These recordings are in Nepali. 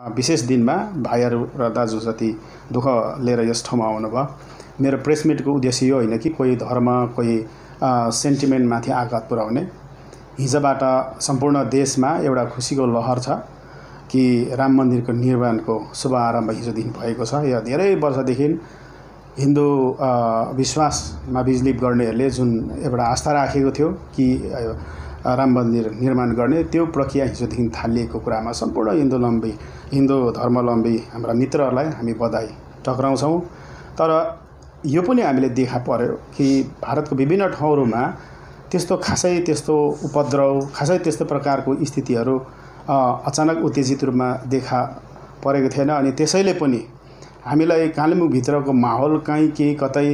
विशेष दिनमा भाइहरू र दाजु जति दुःख लिएर यस ठाउँमा आउनुभयो। मेरो प्रेस मिटको उद्देश्य यो होइन कि कोही धर्म कोही सेन्टिमेन्टमाथि आघात पुर्याउने। हिजोबाट सम्पूर्ण देशमा एउटा खुसीको लहर छ कि राम मन्दिरको निर्माणको शुभ आरम्भ हिजोदेखि भएको छ। यो धेरै वर्षदेखि हिन्दू विश्वासमा बिजलिभ गर्नेहरूले जुन एउटा आस्था राखेको थियो कि राम मन्दिर निर्माण गर्ने त्यो प्रक्रिया हिजोदेखि थालिएको कुरामा सम्पूर्ण हिन्दूलम्बी हिन्दू धर्मावलम्बी हाम्रा मित्रहरूलाई हामी बधाई टक्राउँछौँ। तर यो पनि हामीले देखा पर्यो कि भारतको विभिन्न ठाउँहरूमा त्यस्तो खासै त्यस्तो उपद्रव खासै त्यस्तो प्रकारको स्थितिहरू अचानक उत्तेजित रूपमा देखा परेको थिएन। अनि त्यसैले पनि हामीलाई कालिम्पोङभित्रको माहौल कहीँ केही कतै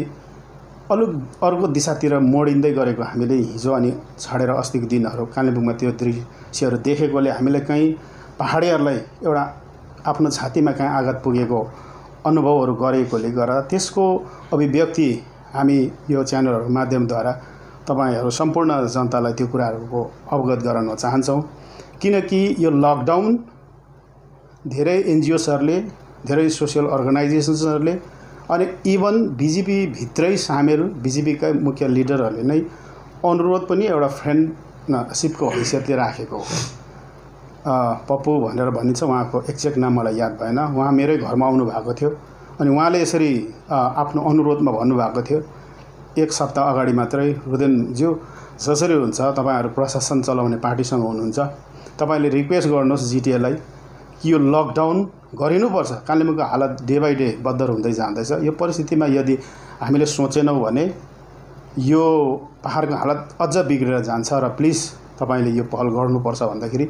अलिक अर्को दिशातिर मोडिँदै गरेको हामीले हिजो अनि छाडेर अस्तिको दिनहरू कालिम्पोङमा त्यो दृश्यहरू देखेकोले हामीले कहीँ पाहाडीहरूलाई एउटा आफ्नो छातीमा कहाँ आघात पुगेको अनुभवहरू गरेकोले गर्दा त्यसको अभिव्यक्ति हामी यो च्यानलहरू माध्यमद्वारा तपाईँहरू सम्पूर्ण जनतालाई त्यो कुराहरूको अवगत गराउन चाहन्छौँ। किनकि यो लकडाउन धेरै एनजिओसहरूले धेरै सोसियल अर्गनाइजेसन्सहरूले अनि इभन बिजेपीभित्रै सामेल बिजेपीका मुख्य लिडरहरूले नै अनुरोध पनि एउटा फ्रेन्डसिपको हैसियतले राखेको हो। पप्पु भनेर भनिन्छ उहाँको एक्ज्याक्ट नाम मलाई याद भएन। उहाँ मेरै घरमा आउनु भएको थियो अनि उहाँले यसरी आफ्नो अनुरोधमा भन्नुभएको थियो। एक सप्ताह अगाडि मात्रै रुदेनज्यू जसरी हुन्छ तपाईँहरू प्रशासन चलाउने पार्टीसँग हुनुहुन्छ तपाईँले रिक्वेस्ट गर्नुहोस् जिटिएलाई। यो लकडाउन गरिनुपर्छ। कालिम्पोङको हालत डे बाई डे बद्दर हुँदै जाँदैछ। यो परिस्थितिमा यदि हामीले सोचेनौँ भने यो पाहाडको हालत अझ बिग्रेर जान्छ र प्लिज तपाईँले यो पहल गर्नुपर्छ भन्दाखेरि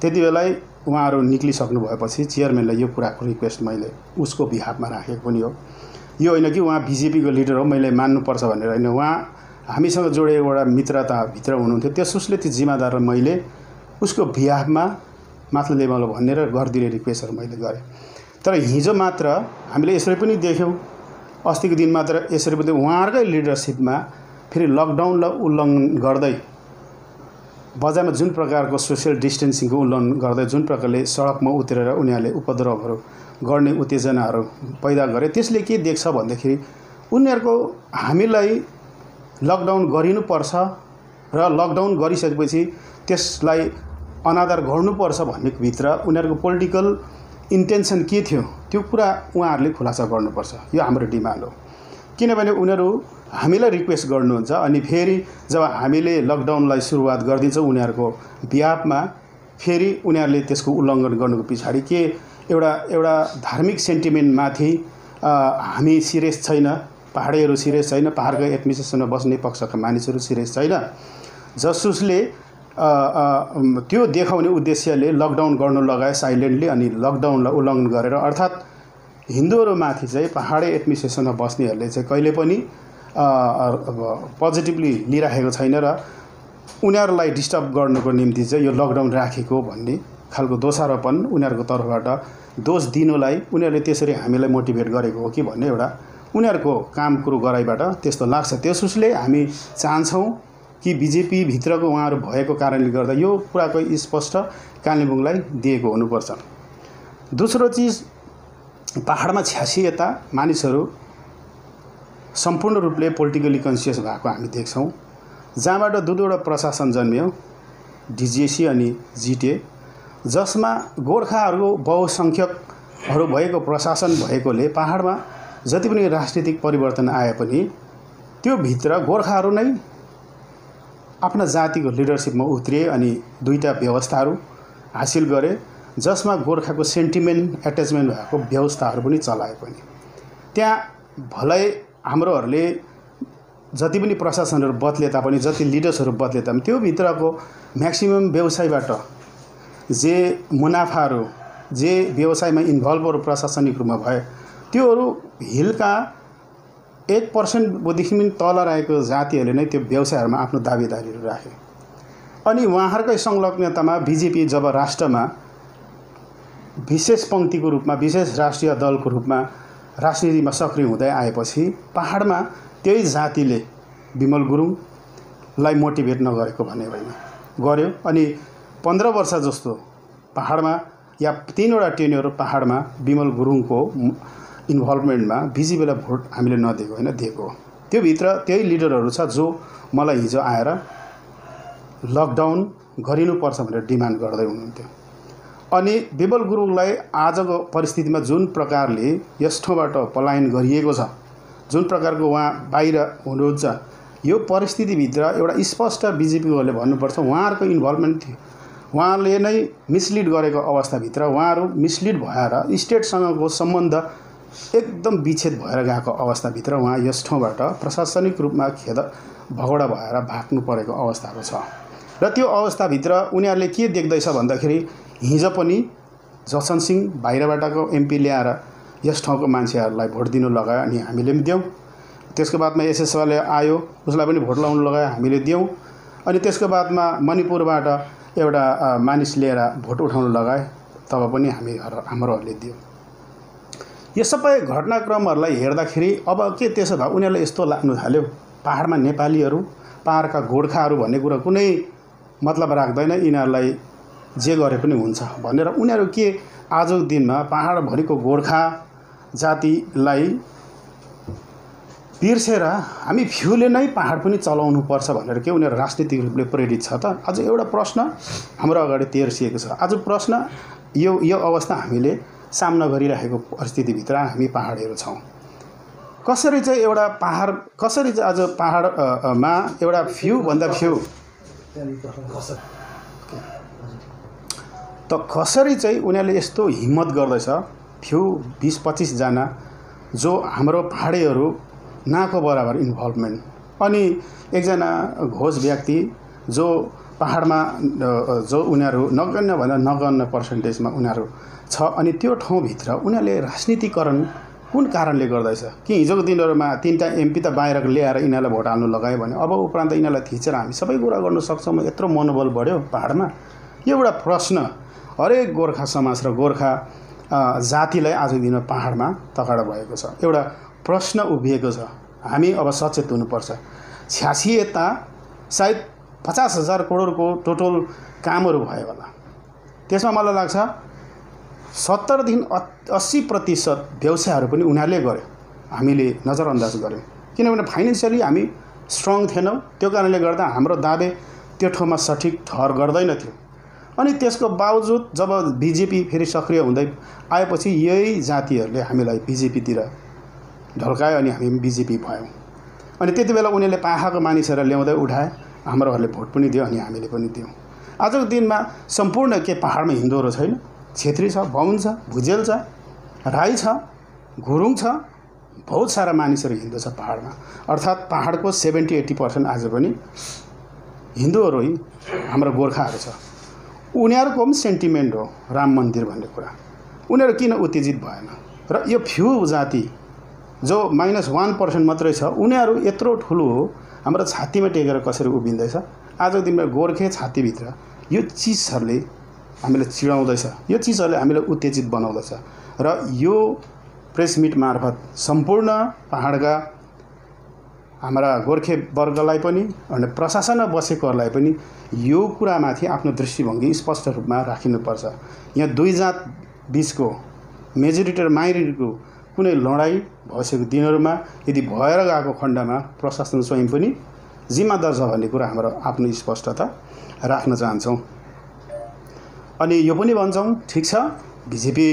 त्यति बेलै उहाँहरू निक्लिसक्नु भएपछि चेयरम्यानलाई यो कुराको रिक्वेस्ट मैले उसको बिहाफमा राखेको पनि हो। यो होइन कि उहाँ बिजेपीको लिडर हो मैले मान्नुपर्छ भनेर होइन। उहाँ हामीसँग जोडिएको एउटा मित्रताभित्र हुनुहुन्थ्यो। त्यस उसले त्यो जिम्मेदार मैले उसको बिहाफमा माथि लेभल भनेर गरिदिने रिक्वेस्टहरू मैले गरेँ। तर हिजो मात्र हामीले यसरी पनि देख्यौँ। अस्तिको दिन मात्र यसरी पनि उहाँहरूकै लिडरसिपमा फेरि लकडाउनलाई उल्लङ्घन गर्दै बजारमा जुन प्रकारको सोसियल डिस्टेन्सिङको उल्लङ्घन गर्दै जुन प्रकारले सडकमा उत्रेर उनीहरूले उपद्रवहरू गर्ने उत्तेजनाहरू पैदा गरे त्यसले के देख्छ भन्दाखेरि उनीहरूको हामीलाई लकडाउन गरिनुपर्छ र लकडाउन गरिसकेपछि त्यसलाई अनादर गर्नुपर्छ भन्ने भित्र उनीहरूको पोलिटिकल इन्टेन्सन के थियो त्यो कुरा उहाँहरूले खुलासा गर्नुपर्छ। यो हाम्रो डिमान्ड हो। किनभने उनीहरू हामीलाई रिक्वेस्ट गर्नुहुन्छ अनि फेरि जब हामीले लकडाउनलाई सुरुवात गरिदिन्छौँ उनीहरूको बिहाफमा फेरि उनीहरूले त्यसको उल्लङ्घन गर्नुको पछाडि के एउटा एउटा धार्मिक सेन्टिमेन्टमाथि हामी सिरियस छैन पाहाडीहरू सिरियस छैन पाहाडको एडमिनिस्ट्रेसनमा बस्ने पक्षका मानिसहरू सिरियस छैन। जसुसले त्यो देखाउने उद्देश्यले लकडाउन गर्नु लगाए साइलेन्टली अनि लकडाउनलाई उल्लङ्घन गरेर अर्थात् हिन्दूहरूमाथि चाहिँ पाहाडे एडमिनिस्ट्रेसनमा बस्नेहरूले चाहिँ कहिले पनि पोजिटिभली लिइराखेको छैन र उनीहरूलाई डिस्टर्ब गर्नुको निम्ति चाहिँ यो लकडाउन राखेको भन्ने खालको दोषारोपण उनीहरूको तर्फबाट दोष दिनुलाई उनीहरूले त्यसरी हामीलाई मोटिभेट गरेको हो कि भन्ने एउटा उनीहरूको काम कुरो गराइबाट त्यस्तो लाग्छ। त्यस उसले हामी चाहन्छौँ कि बिजेपीभित्रको उहाँहरू भएको कारणले गर्दा यो कुराको स्पष्ट कालिम्पोङलाई दिएको हुनुपर्छ। दोस्रो चिज पाहाडमा छ्यासी यता मानिसहरू सम्पूर्ण रूपले पोलिटिकली कन्सियस भएको हामी देख्छौँ। जहाँबाट दुई दुईवटा प्रशासन जन्मियो डिजिएसी अनि जिटिए जसमा गोर्खाहरूको बहुसङ्ख्यकहरू भएको प्रशासन भएकोले पाहाडमा जति पनि राजनीतिक परिवर्तन आए पनि त्यो भित्र गोर्खाहरू नै आफ्ना जातिको लिडरसिपमा उत्रिए अनि दुईवटा व्यवस्थाहरू हासिल गरे जसमा गोर्खाको सेन्टिमेन्ट एट्याचमेन्ट भएको व्यवस्थाहरू पनि चलाए पनि। त्यहाँ भलै हाम्रोहरूले जति पनि प्रशासनहरू बदले तापनि जति लिडर्सहरू बदले तापनि त्यो भित्रको म्याक्सिमम् व्यवसायबाट जे मुनाफाहरू जे व्यवसायमा इन्भल्भहरू प्रशासनिक रूपमा भयो त्योहरू हिलका एक पर्सेन्टदेखि पनि तल रहेको जातिहरूले नै त्यो व्यवसायहरूमा आफ्नो दावेदारीहरू राखे। अनि उहाँहरूकै संलग्नतामा बिजेपी जब राष्ट्रमा विशेष पङ्क्तिको रूपमा विशेष राष्ट्रिय दलको रूपमा राजनीतिमा सक्रिय हुँदै आएपछि पाहाडमा त्यही जातिले विमल गुरुङलाई मोटिभेट नगरेको भने होइन गर्यो अनि पन्ध्र वर्ष जस्तो पाहाडमा या तिनवटा टेन्युर पाहाडमा विमल गुरुङको इन्भल्भमेन्टमा बिजेपीलाई भोट हामीले नदिएको होइन? दिएको त्योभित्र त्यही लिडरहरू छ जो मलाई हिजो आएर लकडाउन गरिनुपर्छ भनेर डिमान्ड गर्दै हुनुहुन्थ्यो। अनि विमल गुरुङलाई आजको परिस्थितिमा जुन प्रकारले यस ठाउँबाट पलायन गरिएको छ जुन प्रकारको उहाँ बाहिर हुनुहुन्छ यो परिस्थितिभित्र एउटा स्पष्ट बिजेपीहरूले भन्नुपर्छ उहाँहरूको इन्भल्भमेन्ट थियो। उहाँले नै मिसलिड गरेको अवस्थाभित्र उहाँहरू मिसलिड भएर स्टेटसँगको सम्बन्ध एकदम विच्छेद भएर गएको अवस्थाभित्र उहाँ यस ठाउँबाट प्रशासनिक रूपमा खेद भगौडा भएर भाग्नु परेको अवस्थाको छ। र त्यो अवस्थाभित्र उनीहरूले के देख्दैछ भन्दाखेरि हिजो पनि जसन सिंह बाहिरबाटको एमपी ल्याएर यस ठाउँको मान्छेहरूलाई भोट दिनु लगायो अनि हामीले पनि दियौँ। त्यसको बादमा एसएसवाले आयो उसलाई पनि भोट लगाउनु लगायो हामीले दियौँ। अनि त्यसको बादमा मणिपुरबाट एउटा मानिस लिएर भोट उठाउनु लगाए तब पनि हामी हाम्रोहरूले दियौँ। यो सबै घटनाक्रमहरूलाई हेर्दाखेरि अब के त्यसो भए उनीहरूलाई यस्तो लाग्नु थाल्यो पाहाडमा नेपालीहरू पाहाडका गोर्खाहरू भन्ने कुरो कुनै मतलब राख्दैन। यिनीहरूलाई जे गरे पनि हुन्छ भनेर उनीहरू के आजको दिनमा पाहाडभरिको गोर्खा जातिलाई बिर्सेर हामी फ्युले नै पाहाड पनि चलाउनु पर्छ भनेर के उनीहरू राजनीतिक रूपले प्रेरित छ त? आज एउटा प्रश्न हाम्रो अगाडि तेर्सिएको छ। आज प्रश्न यो यो अवस्था हामीले सामना गरिरहेको परिस्थितिभित्र हामी पाहाडहरू छौँ। कसरी चाहिँ एउटा पाहाड कसरी चाहिँ आज पाहाडमा एउटा फ्युभन्दा फ्यु त कसरी चाहिँ उनीहरूले यस्तो हिम्मत गर्दैछ फ्यु बिस पच्चिसजना जो हाम्रो पाहाडीहरू नाको बराबर इन्भल्भमेन्ट अनि एकजना घोष व्यक्ति जो पाहाडमा जो उनीहरू नगण्य भन्दा नगण्य पर्सेन्टेजमा उनीहरू छ अनि त्यो ठाउँभित्र उनीहरूले राजनीतिकरण कुन कारणले गर्दैछ? कि हिजोको दिनहरूमा तिनवटा एमपी त बाहिर ल्याएर यिनीहरूलाई भोट हाल्नु लगायो भने अब उपरान्त यिनीहरूलाई थिचेर हामी सबै कुरा गर्नु सक्छौँ। यत्रो मनोबल बढ्यो पाहाडमा। यो एउटा प्रश्न हरेक गोर्खा समाज र गोर्खा जातिलाई आजको दिनमा पाहाडमा तकाड भएको छ। एउटा प्रश्न उभिएको छ। हामी अब सचेत हुनुपर्छ। छ्यासी यता सायद पचास हजार करोडको टोटल कामहरू भयो होला। त्यसमा मलाई लाग्छ सत्तरदेखि अस्सी प्रतिशत व्यवसायहरू पनि उनीहरूले गर्यो हामीले नजरअन्दाज गऱ्यौँ। किनभने फाइनेन्सियली हामी स्ट्रङ थिएनौँ। त्यो कारणले गर्दा हाम्रो दाबे त्यो ठाउँमा सठिक ठहर गर्दैनथ्यो अनि त्यसको बावजुद जब बिजेपी फेरि सक्रिय हुँदै आएपछि यही जातिहरूले हामीलाई बिजेपीतिर ढल्कायो अनि हामी बिजेपी भयौँ। अनि त्यति बेला उनीहरूले पाखाको मानिसहरू ल्याउँदै उठाए। हाम्रोहरूले भोट पनि दियो अनि हामीले पनि दियौँ। आजको दिनमा सम्पूर्ण के पाहाडमा हिन्दूहरू छैन? छेत्री छ बाहुन छ भुजेल छ राई छ गुरुङ छ बहुत सारा मानिसहरू हिन्दू छ पाहाडमा। अर्थात् पाहाडको सेभेन्टी एट्टी पर्सेन्ट आज पनि हिन्दूहरू हाम्रो गोर्खाहरू छ। उनीहरूको पनि सेन्टिमेन्ट हो राम मन्दिर भन्ने कुरा। उनीहरू किन उत्तेजित भएन? र यो फ्यु जाति जो माइनस वान पर्सेन्ट मात्रै छ उनीहरू यत्रो ठुलो हो हाम्रो छातीमा टेकेर कसरी उभिँदैछ? आजको दिनमा गोर्खे छातीभित्र यो चिजहरूले हामीलाई चिडाउँदैछ। यो चिजहरूले हामीलाई उत्तेजित बनाउँदछ। र यो प्रेस मिट मार्फत सम्पूर्ण पाहाडका हाम्रा गोर्खे वर्गलाई पनि अनि प्रशासनमा बसेकोहरूलाई पनि यो कुरामाथि आफ्नो दृष्टिभङ्गी स्पष्ट रूपमा राखिनुपर्छ। यहाँ दुई जात बिचको मेजोरिटी र माइनोरिटीको कुनै लडाइँ भइसकेको दिनहरूमा यदि भएर गएको खण्डमा प्रशासन स्वयं पनि जिम्मेदार छ भन्ने कुरा हाम्रो आफ्नो स्पष्टता राख्न चाहन्छौँ। अनि यो पनि भन्छौँ ठिक छ बिजेपी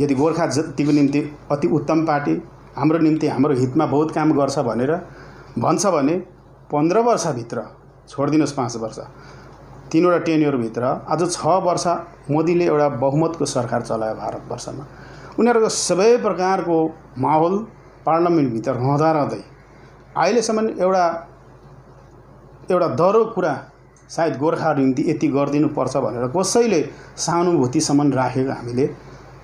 यदि गोर्खा जतिको निम्ति अति उत्तम पार्टी हाम्रो निम्ति हाम्रो हितमा बहुत काम गर्छ भनेर भन्छ भने पन्ध्र वर्षभित्र छोडिदिनुहोस् पाँच वर्ष। तिनवटा टेन्युरभित्र आज छ वर्ष मोदीले एउटा बहुमतको सरकार चलायो भारतवर्षमा। उनीहरूको सबै प्रकारको माहौल पार्लियामेन्टभित्र रहँदा रहँदै। अहिलेसम्म एउटा एउटा डह्रो कुरा सायद गोर्खाहरू निम्ति यति गरिदिनुपर्छ भनेर कसैले सहानुभूतिसम्म राखेको हामीले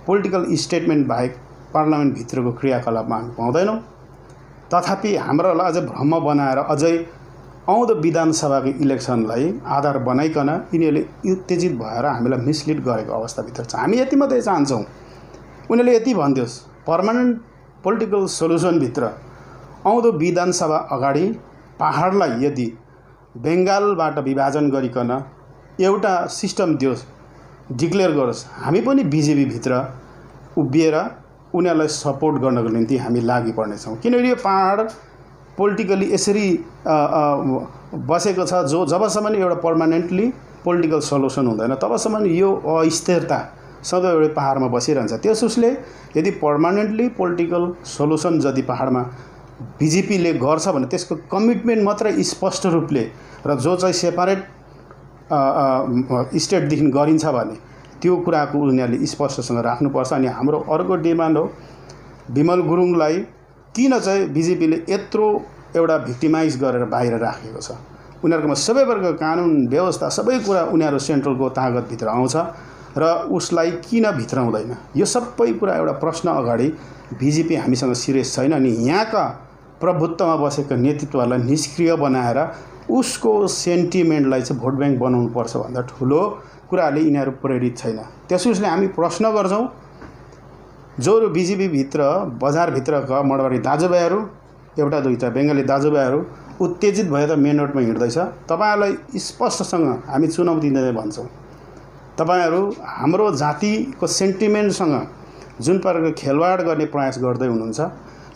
पोलिटिकल स्टेटमेन्ट बाहेक पार्लियामेन्टभित्रको क्रियाकलापमा हामी पाउँदैनौँ। तथापि हाम्रोलाई अझै भ्रम बनाएर अझै आउँदो विधानसभाको इलेक्सनलाई आधार बनाइकन यिनीहरूले उत्तेजित भएर हामीलाई मिसलिड गरेको अवस्थाभित्र छ। हामी यति मात्रै चाहन्छौँ। उनीहरूले यति भनिदियोस् पर्मानेन्ट पोलिटिकल सोल्युसनभित्र आउँदो विधानसभा अगाडि पाहाडलाई यदि बङ्गालबाट विभाजन गरिकन एउटा सिस्टम दियोस् डिक्लेयर गरोस् हामी पनि बिजेपीभित्र उभिएर उनीहरूलाई सपोर्ट गर्नको निम्ति हामी लागि पर्नेछौँ किनकि यो पाहाड पोलिटिकली यसरी बसेको छ जो जबसम्म एउटा पर्मानेन्टली पोलिटिकल सल्युसन हुँदैन तबसम्म यो अस्थिरता सधैँ एउटा पाहाडमा बसिरहन्छ। त्यस उसले यदि पर्मानेन्टली पोलिटिकल सल्युसन जति पाहाडमा बिजेपीले गर्छ भने त्यसको कमिटमेन्ट मात्रै स्पष्ट रूपले र जो चाहिँ सेपारेट स्टेटदेखि गरिन्छ भने त्यो कुराको उनीहरूले स्पष्टसँग राख्नुपर्छ अनि हाम्रो अर्को डिमान्ड हो विमल गुरुङलाई किन चाहिँ बिजेपीले यत्रो एउटा भिक्टिमाइज गरेर बाहिर राखेको छ? उनीहरूकोमा सबै प्रकारको कानुन व्यवस्था सबै कुरा उनीहरू सेन्ट्रलको तागतभित्र आउँछ। र उसलाई किन भित्राउँदैन यो सबै कुरा एउटा प्रश्न अगाडि बिजेपी हामीसँग सिरियस छैन अनि यहाँका प्रभुत्वमा बसेका नेतृत्वहरूलाई निष्क्रिय बनाएर उसको सेन्टिमेन्टलाई चाहिँ भोट ब्याङ्क बनाउनुपर्छ भन्दा ठुलो कुराहरूले यिनीहरू प्रेरित छैन। त्यसोसले हामी प्रश्न गर्छौँ जो बिजेपीभित्र बजारभित्रका मडवारी दाजुभाइहरू एउटा दुईवटा बङ्गाली दाजुभाइहरू उत्तेजित भएर मेन रोडमा हिँड्दैछ। तपाईँहरूलाई स्पष्टसँग हामी चुनौती दिँदै भन्छौँ। तपाईँहरू हाम्रो जातिको सेन्टिमेन्टसँग जुन प्रकारको खेलवाड गर्ने प्रयास गर्दै हुनुहुन्छ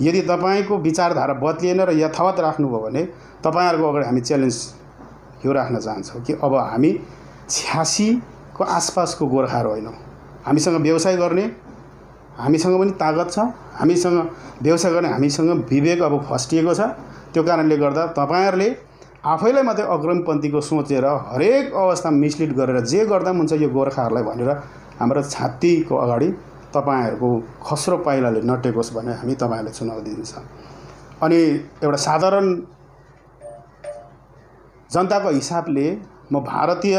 यदि तपाईँको विचारधारा बदलिएन र यथावत राख्नुभयो भने तपाईँहरूको अगाडि हामी च्यालेन्ज यो राख्न चाहन्छौँ कि अब हामी छ्यासीको आसपासको गोर्खाहरू होइनौँ। हामीसँग व्यवसाय गर्ने हामीसँग पनि तागत छ हामीसँग व्यवसाय गर्ने हामीसँग विवेक अब फस्टिएको छ। त्यो कारणले गर्दा तपाईँहरूले आफैलाई मात्रै अग्रमपन्थीको सोचेर हरेक अवस्थामा मिसलिड गरेर जे गर्दा पनि हुन्छ यो गोर्खाहरूलाई भनेर हाम्रो छातीको अगाडि तपाईँहरूको खस्रो पाइलाले नटेकोस् भने हामी तपाईँहरूलाई चुनौती दिन्छ। अनि एउटा साधारण जनताको हिसाबले म भारतीय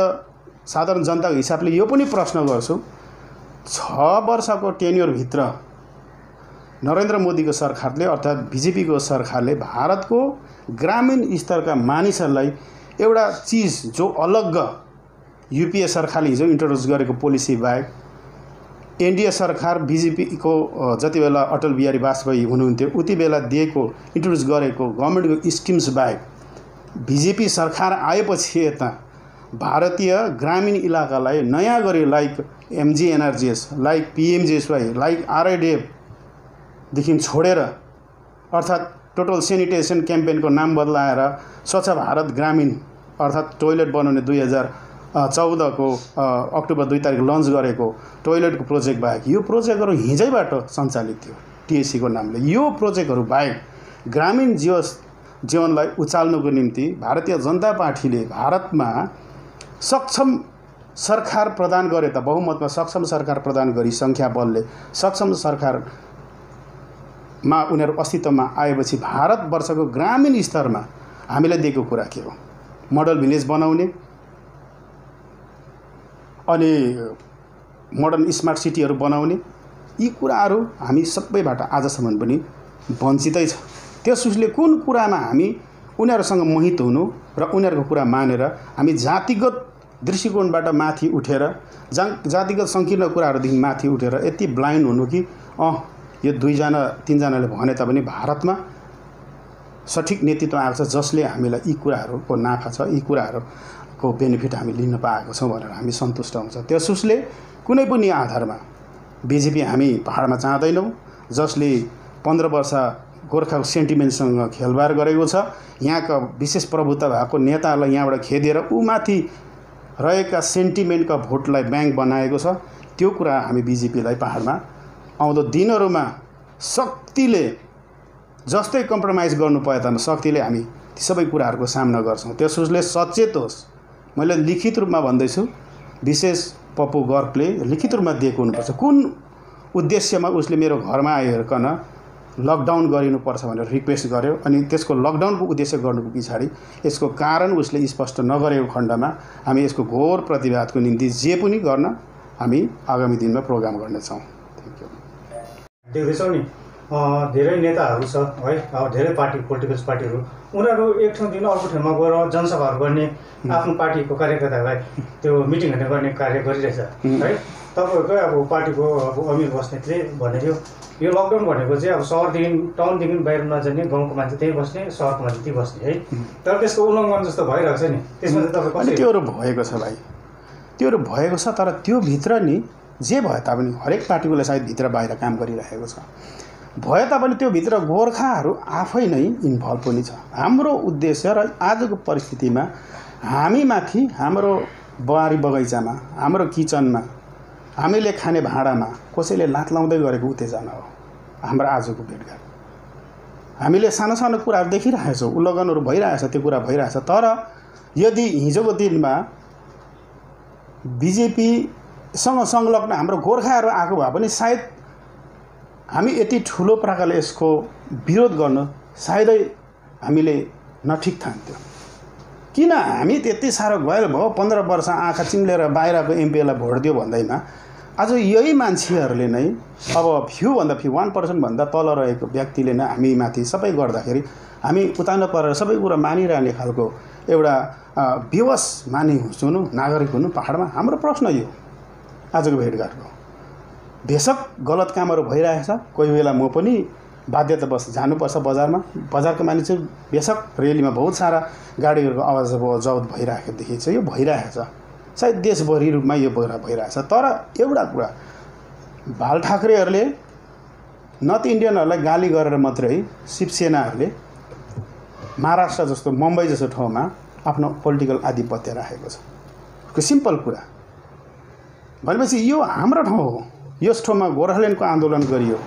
साधारण जनताको हिसाबले यो पनि प्रश्न गर्छु छ वर्षको टेन्योरभित्र नरेन्द्र मोदीको सरकारले अर्थात् बिजेपीको सरकारले भारतको ग्रामीण स्तरका मानिसहरूलाई एउटा चिज जो अलग्ग युपिए सरकारले हिजो इन्ट्रोड्युस गरेको पोलिसी बाहेक एनडिए सरकार बिजेपीको जति बेला अटल बिहारी वाजपेयी हुनुहुन्थ्यो उति बेला दिएको इन्ट्रोड्युस गरेको गभर्मेन्टको स्किम्स बाहेक बिजेपी सरकार आएपछि यता भारतीय ग्रामीण इलाकालाई नयाँ गरी like MGNREGS like PMGSY like आरआइडिएफदेखि छोडेर अर्थात् टोटल सेनिटेसन क्याम्पेनको नाम बदलाएर स्वच्छ भारत ग्रामीण अर्थात् टोइलेट बनाउने दुई हजार चौधको अक्टोबर दुई तारिक लन्च गरेको टोइलेटको प्रोजेक्ट बाहेक यो प्रोजेक्टहरू हिजैबाट सञ्चालित थियो टिएससीको नामले। यो प्रोजेक्टहरू बाहेक ग्रामीण जीव जीवनलाई उचाल्नुको निम्ति भारतीय जनता पार्टीले भारतमा सक्षम सरकार प्रदान गरे त बहुमतमा सक्षम सरकार प्रदान गरी सङ्ख्या बलले सक्षम सरकारमा उनीहरू अस्तित्वमा आएपछि भारतवर्षको ग्रामीण स्तरमा हामीलाई दिएको कुरा के हो? मोडल भिलेज बनाउने अनि मोडर्न स्मार्ट सिटीहरू बनाउने यी कुराहरू हामी सबैबाट आजसम्म पनि वञ्चितै छ। त्यस उसले कुन कुरामा हामी उनीहरूसँग मोहित हुनु र उनीहरूको कुरा मानेर हामी जातिगत दृष्टिकोणबाट माथि उठेर जा जातिगत सङ्कीर्ण कुराहरूदेखि माथि उठेर यति ब्लाइन्ड हुनु कि अँ यो दुईजना तिनजनाले भने तापनि भारतमा सठिक नेतृत्व आएको छ जसले हामीलाई यी कुराहरूको नाफा छ यी कुराहरूको बेनिफिट हामी लिन पाएको छौँ भनेर हामी सन्तुष्ट हुन्छ। त्यस उसले कुनै पनि आधारमा बिजेपी हामी पाहाडमा चाहँदैनौँ जसले पन्ध्र वर्ष गोर्खाको सेन्टिमेन्टसँग खेलबार गरेको छ। यहाँका विशेष प्रभुत्व भएको नेताहरूलाई यहाँबाट खेदेर ऊ माथि रहेका सेन्टिमेन्टका भोटलाई ब्याङ्क बनाएको छ। त्यो कुरा हामी बिजेपीलाई पाहाडमा आउँदो दिनहरूमा शक्तिले जस्तै कम्प्रोमाइज गर्नु पाए तापनि शक्तिले हामी ती सबै कुराहरूको सामना गर्छौँ। त्यस उसले सचेत होस्। मैले लिखित रूपमा भन्दैछु विशेष पप्पु गर्गले लिखित रूपमा दिएको हुनुपर्छ। कुन उद्देश्यमा उसले मेरो घरमा आइकन लकडाउन गरिनुपर्छ भनेर रिक्वेस्ट गर्यो अनि त्यसको लकडाउनको उद्देश्य गर्नुको पछाडि यसको कारण उसले स्पष्ट नगरेको खण्डमा हामी यसको घोर प्रतिवादको निम्ति जे पनि गर्न हामी आगामी दिनमा प्रोग्राम गर्नेछौँ। देख्दैछौँ नि। धेरै नेताहरू छ है अब धेरै पार्टी पोलिटिकल पार्टीहरू। उनीहरू एक ठाउँदेखि अर्को ठाउँमा गएर जनसभाहरू गर्ने आफ्नो पार्टीको कार्यकर्ताहरूलाई त्यो मिटिङहरू गर्ने कार्य गरिरहेछ है। तपाईँहरूकै अब पार्टीको अब अमिर बस्नेतले भनेको यो लकडाउन भनेको चाहिँ अब सहरदेखि टाउनदेखि बाहिर नजाने गाउँको मान्छे त्यहीँ बस्ने सहरको मान्छे त्यहीँ बस्ने है। तर त्यसको उल्लङ्घन जस्तो भइरहेको छ नि। त्यसमा चाहिँ तपाईँ त्योहरू भएको छ भाइ। त्योहरू भएको छ तर त्योभित्र नि जे भए तापनि हरेक पार्टीकोले सायद भित्र बाहिर काम गरिरहेको छ। भए तापनि त्योभित्र गोर्खाहरू आफै नै इन्भल्भ पनि छ। हाम्रो उद्देश्य र आजको परिस्थितिमा हामीमाथि हाम्रो बारी बगैँचामा हाम्रो किचनमा हामीले खाने भाँडामा कसैले लात लाउँदै गरेको उत्तेजना हो। हाम्रो आजको भेटघाट। हामीले सानो सानो कुराहरू देखिरहेछौँ उल्लङ्घनहरू भइरहेछ त्यो कुरा भइरहेछ। तर यदि हिजोको दिनमा बिजेपीसँग संलग्न हाम्रो गोर्खाहरू आएको भए पनि सायद हामी यति ठुलो प्रकारले यसको विरोध गर्न सायदै हामीले नठिक ठान्थ्यौँ। किन हामी त्यति साह्रो गएर भयो पन्ध्र वर्ष आँखा चिम्लेर बाहिरको एमपिएलाई भोट दियो भन्दैमा आज यही मान्छेहरूले नै अब फ्यूभन्दा फ्यू वान पर्सेन्टभन्दा तल रहेको व्यक्तिले नै हामीमाथि सबै गर्दाखेरि हामी उतानो परेर सबै कुरा मानिरहने खालको एउटा विवश मानि हुनु नागरिक हुनु पाहाडमा हाम्रो प्रश्न यो। आजको भेटघाटको बेसक गलत कामहरू भइरहेछ। कोही बेला म पनि बाध्यतावश जानुपर्छ बजारमा। बजारको मानिस चाहिँ बेसक रेलीमा बहुत सारा गाडीहरूको आवाज अब जवत भइराखेकोदेखि चाहिँ यो भइरहेछ। सायद देशभरि रूपमा यो कुरा भइरहेछ। तर एउटा कुरा बाल ठाकरेहरूले नर्थ इन्डियनहरूलाई गाली गरेर मात्रै शिवसेनाहरूले महाराष्ट्र जस्तो मुम्बई जस्तो ठाउँमा आफ्नो पोलिटिकल आधिपत्य राखेको छ। सिम्पल कुरा। भनेपछि यो हाम्रो ठाउँ हो। यस ठाउँमा गोर्खाल्यान्डको आन्दोलन गरियो।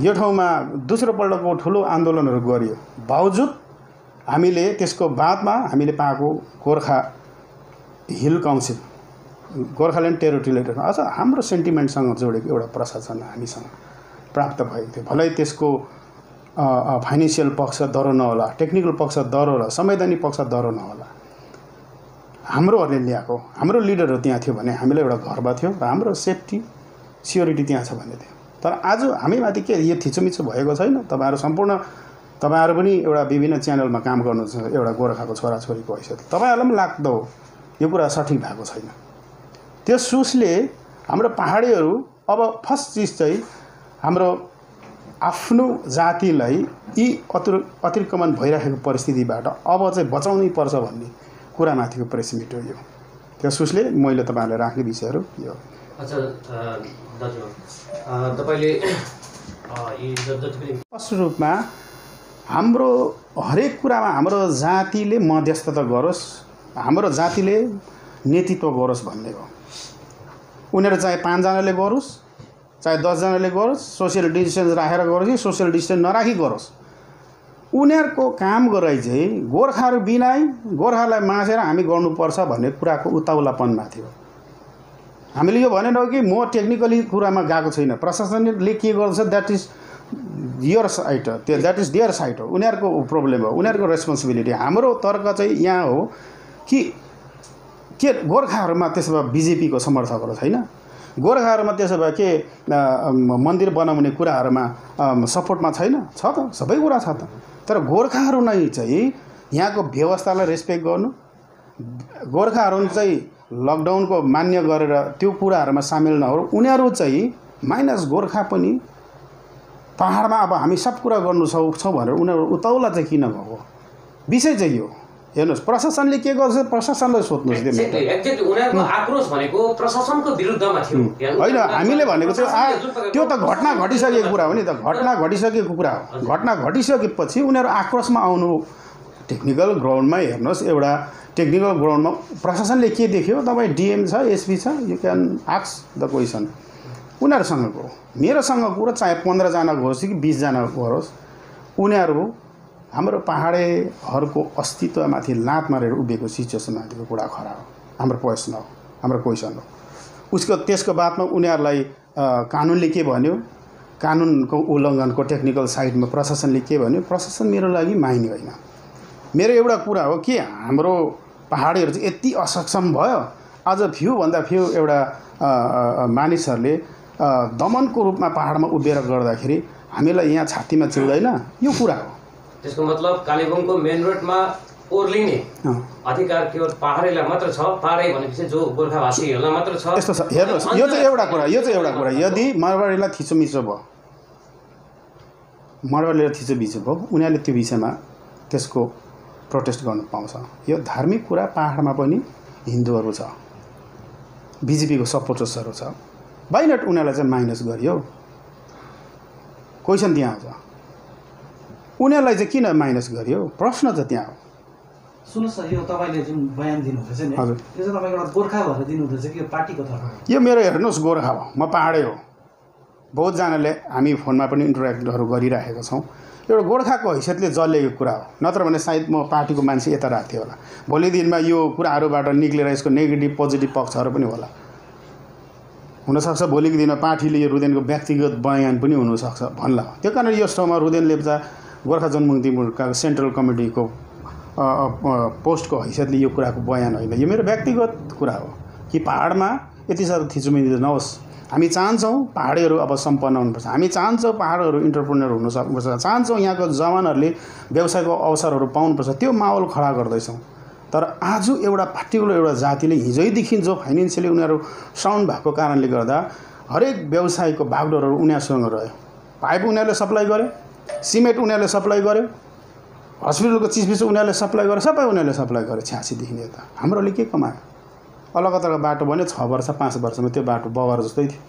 यो ठाउँमा दोस्रोपल्टको ठुलो आन्दोलनहरू गरियो। बावजुद हामीले त्यसको बादमा हामीले पाएको Gorkha hill council Gorkhaland territorial अझ हाम्रो सेन्टिमेन्टसँग जोडेको एउटा प्रशासन हामीसँग प्राप्त भएको थियो। भलै त्यसको फाइनेन्सियल पक्ष दह्रो नहोला टेक्निकल पक्ष दह्रो होला संवैधानिक पक्ष दह्रो नहोला। हाम्रोहरूले ल्याएको हाम्रो लिडरहरू त्यहाँ थियो भने हामीलाई एउटा गर्व थियो र हाम्रो सेफ्टी सिक्योरिटी त्यहाँ छ भन्ने थियो। तर आज हामीमाथि के यो थिचोमिचो भएको छैन? तपाईँहरू सम्पूर्ण तपाईँहरू पनि एउटा विभिन्न च्यानलमा काम गर्नुहुन्छ एउटा गोर्खाको छोराछोरीको हैसियत। तपाईँहरूलाई पनि लाग्दो यो कुरा सठिक भएको छैन। त्यो सोचले हाम्रो पाहाडीहरू अब फर्स्ट चिज चाहिँ हाम्रो आफ्नो जातिलाई यी अतिक्रमण भइराखेको परिस्थितिबाट अब चाहिँ बचाउनै पर्छ भन्ने कुरामाथिको प्रेस मिट हो यो। त्यो सोचले मैले तपाईँहरूलाई राख्ने विषयहरू यो। अच्छा दाजु तपाईँले स्पष्ट रूपमा हाम्रो हरेक कुरामा हाम्रो जातिले मध्यस्थता गरोस् हाम्रो जातिले नेतृत्व गरोस् भन्ने हो। उनीहरू चाहे पाँचजनाले गरोस् चाहे दसजनाले गरोस् सोसियल डिस्टेन्स राखेर गरोस् कि सोसियल डिस्टेन्स नराखी गरोस् उनीहरूको काम गराइ चाहिँ गोर्खाहरू बिनाइ गोर्खालाई मासेर हामी गर्नुपर्छ भन्ने कुराको उताउलापनमा थियो। हामीले यो भनेनौँ कि म टेक्निकली कुरामा गएको छैन। प्रशासनले के गर्छ द्याट इज यर साइट त्यो द्याट इज देयर साइट हो। उनीहरूको प्रब्लम हो। उनीहरूको रेस्पोन्सिबिलिटी हाम्रो तर्क चाहिँ यहाँ हो कि के गोर्खाहरूमा त्यसो भए बिजेपीको समर्थकहरू छैन? गोर्खाहरूमा त्यसो भए के मन्दिर बनाउने कुराहरूमा सपोर्टमा छैन? छ त। सबै कुरा छ त। तर गोर्खाहरू नै चाहिँ यहाँको व्यवस्थालाई रेस्पेक्ट गर्नु गोर्खाहरू चाहिँ लकडाउनको मान्य गरेर त्यो कुराहरूमा सामेल नहो उनीहरू चाहिँ माइनस गोर्खा पनि पाहाडमा अब हामी सब कुरा गर्नु सक्छौँ भनेर उनीहरू उताउला चाहिँ किन भएको? विषय चाहिँ यो हेर्नुहोस् प्रशासनले के गर्छ? प्रशासनलाई सोध्नुहोस् त्यो एक्ज्याक्टली एक्ज्याक्टली उनीहरूको आक्रोश भनेको प्रशासनको विरुद्धमा थियो। होइन हामीले भनेको चाहिँ आ त्यो त घटना घटिसकेको कुरा हो नि त। घटना घटिसकेको कुरा हो। घटना घटिसकेपछि उनीहरू आक्रोशमा आउनु। टेक्निकल ग्राउन्डमै हेर्नुहोस् एउटा टेक्निकल ग्राउन्डमा प्रशासनले के देख्यो? तपाईँ डिएम छ एसपी छ यु क्यान आक्स द क्वेसन उनीहरूसँगको मेरोसँग कुरो चाहे पन्ध्रजना होस् कि बिसजना गरोस् उनीहरू हाम्रो पाहाडेहरूको अस्तित्वमाथि लात मारेर उभिएको सिचुएसनमाथिको कुरा खरा हो। हाम्रो प्रश्न हो हाम्रो क्वेसन हो। उसको त्यसको बादमा उनीहरूलाई कानुनले के भन्यो? कानुनको उल्लङ्घनको टेक्निकल साइडमा प्रशासनले के भन्यो? प्रशासन मेरो लागि माइने होइन। मेरो एउटा कुरा हो कि हाम्रो पहाडीहरू चाहिँ यति असक्षम भयो अझ फ्यूभन्दा फ्यू एउटा मानिसहरूले दमनको रूपमा पाहाडमा उभिएर गर्दाखेरि हामीलाई यहाँ छातीमा चिउँदैन। यो कुरा हो। त्यसको मतलब कालेबुङको मेन रोडमा ओर्लिने अधिकार केवल पाहाडीलाई मात्र छ पाहाडै भनेपछि जो गोर्खावासीहरूलाई मात्र छ। यस्तो छ हेर्नुहोस् यो चाहिँ एउटा कुरा यो चाहिँ एउटा कुरा यदि मारवाडीलाई थिचोमिचो भयो मारवाडीलाई थिचोमिचो भयो उनीहरूले त्यो विषयमा त्यसको प्रोटेस्ट गर्नु पाउँछ। यो धार्मिक कुरा पाहाडमा पनि हिन्दूहरू छ बिजेपीको सपोर्टर्सहरू छ। बाई नट उनीहरूलाई चाहिँ माइनस गरियो? क्वेसन त्यहाँ आउँछ उनीहरूलाई चाहिँ किन माइनस गरियो? प्रश्न चाहिँ त्यहाँ हो। सुन्नुहोस् न यो तपाईँले जुन बयान दिनुहुँदैछ नि हजुर। यो चाहिँ तपाईँको एउटा गोर्खा भएर दिनुहुँदैछ कि यो पार्टीको तर्फबाट यो मेरो हेर्नुहोस् गोर्खा हो। म पाहाडै हो। बहुतजनाले हामी फोनमा पनि इन्टरेक्टहरू गरिराखेका छौँ। एउटा गोर्खाको हैसियतले जलेको कुरा हो। नत्र भने सायद म पार्टीको मान्छे यता राख्थेँ होला। भोलि दिनमा यो कुराहरूबाट निक्लेर यसको नेगेटिभ पोजिटिभ पक्षहरू पनि होला। हुनसक्छ भोलिको दिनमा पार्टीले यो रुदेनको व्यक्तिगत बयान पनि हुनसक्छ भन्ला। त्यो कारण यस ठाउँमा रुदेन लेप्चा गोर्खा जनमुक्ति मोर्चाको सेन्ट्रल कमिटीको पोस्टको हैसियतले यो कुराको बयान होइन। यो मेरो व्यक्तिगत कुरा हो कि पाहाडमा यति साह्रो थिचोमिचो नहोस् हामी चाहन्छौँ पाहाडीहरू अब सम्पन्न हुनुपर्छ। हामी चाहन्छौँ पाहाडहरू इन्टरप्रेनर हुनु सक्नुपर्छ चाहन्छौँ यहाँको जवानहरूले व्यवसायको अवसरहरू पाउनुपर्छ। त्यो माहौल खडा गर्दैछौँ। तर आज एउटा पार्टिकुलर एउटा जातिले हिजोदेखि जो फाइनेन्सियली उनीहरू साउन्ड भएको कारणले गर्दा हरेक व्यवसायको बागडोरहरू उनीहरूसँग रह्यो। पाइप उनीहरूले सप्लाई गर्यो सिमेन्ट उनीहरूले सप्लाई गर्यो हस्पिटलको चिजबिज उनीहरूले सप्लाई गर्यो सबै उनीहरूले सप्लाई गर्यो छ्यासीदेखि यता हाम्रोले के कमायो? अलकताको बाटो भन्यो छ वर्ष पाँच वर्षमा त्यो बाटो बगर जस्तै थियो।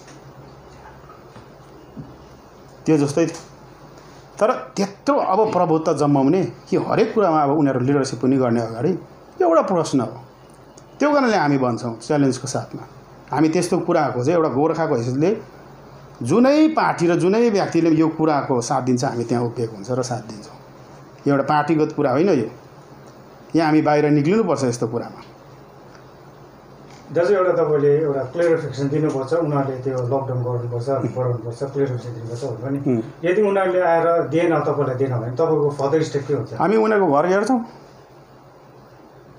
त्यो जस्तै थियो। तर त्यत्रो अब प्रभुत्व जमाउने कि हरेक कुरामा अब उनीहरू लिडरसिप पनि गर्ने अगाडि एउटा प्रश्न हो। त्यो कारणले हामी भन्छौँ च्यालेन्जको साथमा। हामी त्यस्तो कुराको चाहिँ एउटा गोर्खाको हैसियतले जुनै पार्टी र जुनै व्यक्तिले यो कुराको साथ दिन्छ हामी त्यहाँ उभिएको हुन्छ र साथ दिन्छौँ। यो एउटा पार्टीगत कुरा होइन यो। यहाँ हामी बाहिर निक्लिनुपर्छ यस्तो कुरामा। दाजु एउटा तपाईँले एउटा क्लियरिफिकेसन दिनुपर्छ उनीहरूले त्यो लकडाउन गर्नुपर्छ बढाउनुपर्छ क्लियरिफिकेसन दिनुपर्छ भनेर नि। यदि उनीहरूले आएर दिएन तपाईँलाई दिएन भने तपाईँको फर्दर स्टेप के हुन्छ? हामी उनीहरूको घर हेर्छौँ।